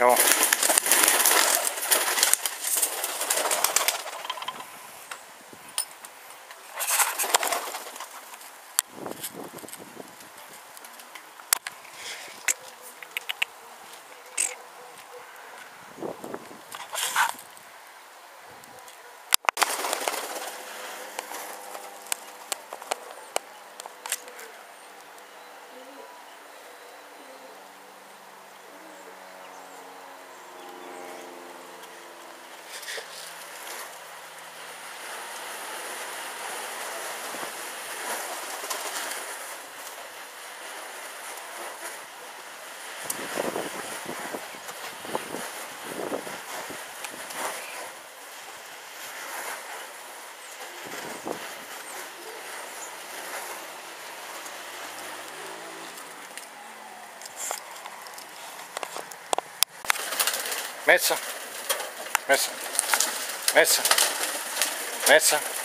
よ。Meca. Meca. Meca. Meca.